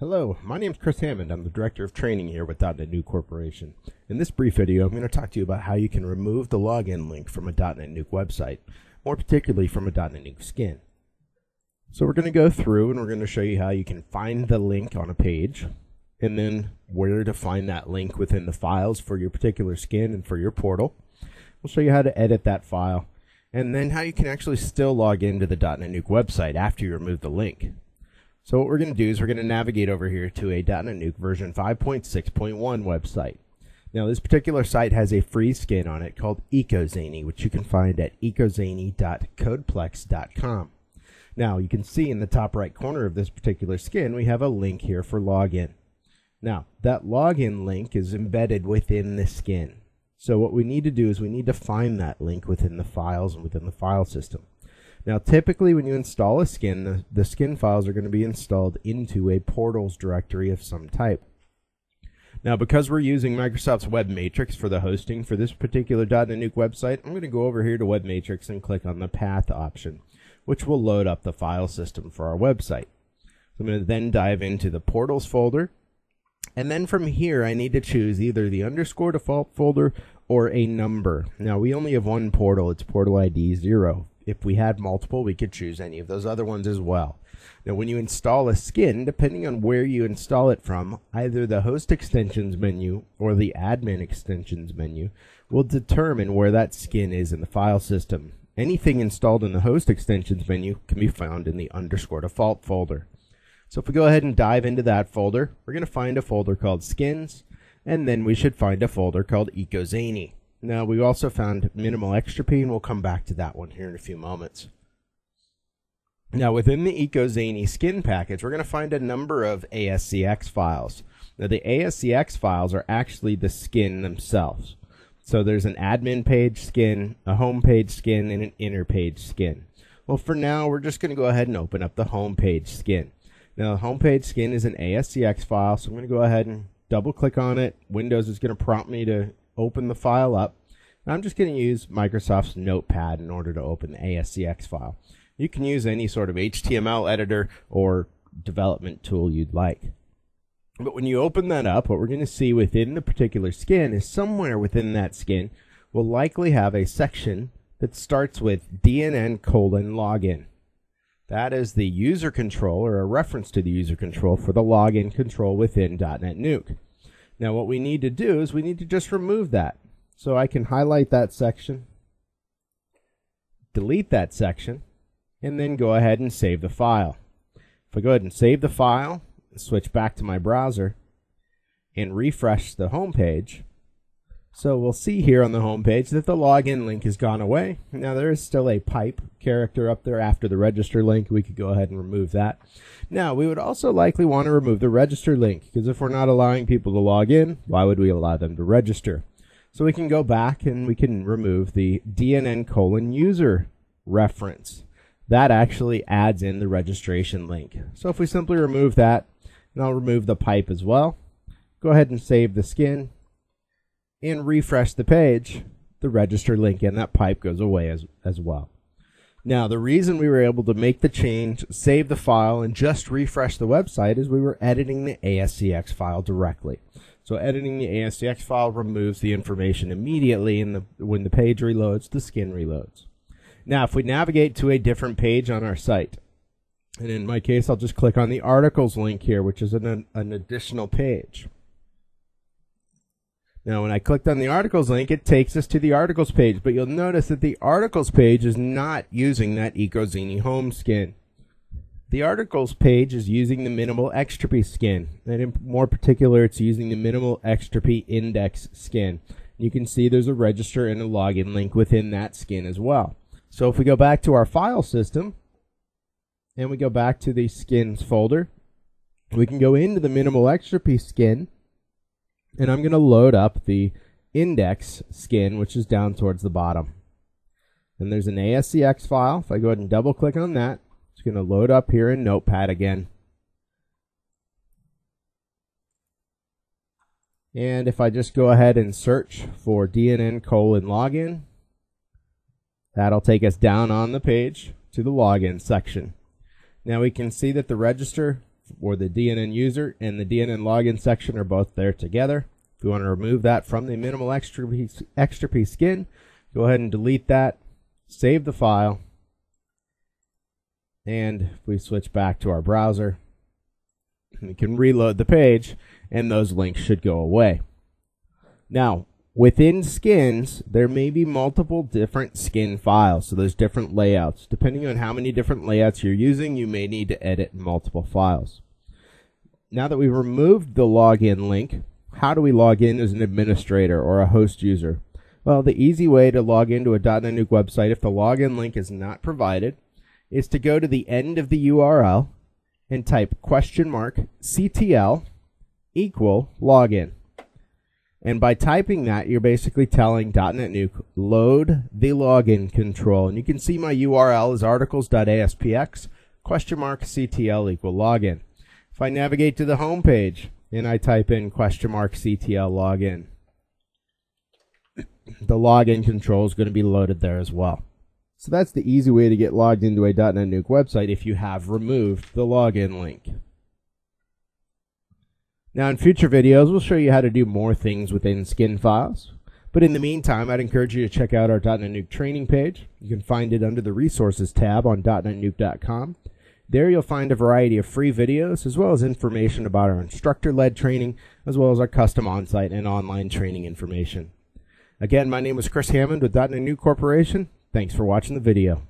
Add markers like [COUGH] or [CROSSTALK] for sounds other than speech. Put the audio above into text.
Hello, my name is Chris Hammond. I'm the Director of Training here with DotNetNuke Corporation. In this brief video, I'm going to talk to you about how you can remove the login link from a DotNetNuke website, more particularly from a .NET Nuke skin. So we're going to go through and we're going to show you how you can find the link on a page, and then where to find that link within the files for your particular skin and for your portal. We'll show you how to edit that file, and then how you can actually still log into the .NET Nuke website after you remove the link. So what we're going to do is we're going to navigate over here to a DotNetNuke version 5.6.1 website. Now this particular site has a free skin on it called EcoZany, which you can find at ecozany.codeplex.com. Now you can see in the top right corner of this particular skin we have a link here for login. Now that login link is embedded within the skin. So what we need to do is we need to find that link within the files and within the file system. Now, typically when you install a skin, the, the skin files are going to be installed into a portals directory of some type. Now, because we're using Microsoft's Web Matrix for the hosting for this particular DotNetNuke website, I'm going to go over here to Web Matrix and click on the Path option, which will load up the file system for our website. So I'm going to then dive into the Portals folder, and then from here I need to choose either the underscore default folder or a number. Now, we only have one portal, it's portal ID 0 if we had multiple, we could choose any of those other ones as well. Now, when you install a skin, depending on where you install it from, either the host extensions menu or the admin extensions menu will determine where that skin is in the file system. Anything installed in the host extensions menu can be found in the underscore default folder. So if we go ahead and dive into that folder, we're going to find a folder called skins, and then we should find a folder called EcoZany. Now, we also found minimal Extropy, and we'll come back to that one here in a few moments. Now, within the EcoZany skin package, we're going to find a number of ASCX files. Now, the ASCX files are actually the skin themselves. So there's an admin page skin, a home page skin, and an inner page skin. Well, for now, we're just going to go ahead and open up the home page skin. Now, the home page skin is an ASCX file, so I'm going to go ahead and double click on it. Windows is going to prompt me to open the file up. I'm just going to use Microsoft's Notepad in order to open the ASCX file. You can use any sort of HTML editor or development tool you'd like. But when you open that up, what we're going to see within the particular skin is somewhere within that skin will likely have a section that starts with DNN colon login. That is the user control or a reference to the user control for the login control within DotNetNuke. Now what we need to do is we need to just remove that. So I can highlight that section, delete that section, and then go ahead and save the file. If I go ahead and save the file, switch back to my browser, and refresh the home page, so we'll see here on the home page that the login link has gone away. Now there is still a pipe character up there after the register link. We could go ahead and remove that. Now we would also likely want to remove the register link because if we're not allowing people to log in, why would we allow them to register? So we can go back and we can remove the DNN colon user reference. That actually adds in the registration link. So if we simply remove that, and I'll remove the pipe as well, go ahead and save the skin, and refresh the page, the register link and that pipe goes away as, as well. Now, the reason we were able to make the change, save the file, and just refresh the website is we were editing the ASCX file directly. So editing the ASCX file removes the information immediately and the, when the page reloads, the skin reloads. Now, if we navigate to a different page on our site, and in my case, I'll just click on the articles link here, which is an, an additional page. Now, when I clicked on the articles link, it takes us to the articles page, but you'll notice that the articles page is not using that EcoZany home skin. The articles page is using the minimal Extropy skin, and in more particular, it's using the minimal Extropy index skin. You can see there's a register and a login link within that skin as well. So if we go back to our file system, and we go back to the skins folder, we can go into the minimal Extropy skin, and I'm going to load up the index skin, which is down towards the bottom. And there's an ASCX file. If I go ahead and double click on that, it's going to load up here in Notepad again. And if I just go ahead and search for DNN colon login, that'll take us down on the page to the login section. Now we can see that the register or the DNN user and the DNN login section are both there together. If you want to remove that from the minimal Extropy, extra P skin, go ahead and delete that, save the file, and if we switch back to our browser, we can reload the page and those links should go away. Now, within skins, there may be multiple different skin files. So there's different layouts. Depending on how many different layouts you're using, you may need to edit multiple files. Now that we've removed the login link, how do we log in as an administrator or a host user? Well, the easy way to log into a DotNetNuke website if the login link is not provided is to go to the end of the URL and type question mark CTL equal login. And by typing that, you're basically telling DotNetNuke load the login control. And you can see my URL is articles.aspx question mark CTL equal login. If I navigate to the home page and I type in question mark CTL login, [COUGHS] the login control is going to be loaded there as well. So that's the easy way to get logged into a DotNetNuke website if you have removed the login link. Now in future videos, we'll show you how to do more things within skin files. But in the meantime, I'd encourage you to check out our DotNetNuke training page. You can find it under the resources tab on DotNetNuke.com. There you'll find a variety of free videos as well as information about our instructor-led training as well as our custom on-site and online training information. Again, my name is Chris Hammond with DotNetNuke Corporation. Thanks for watching the video.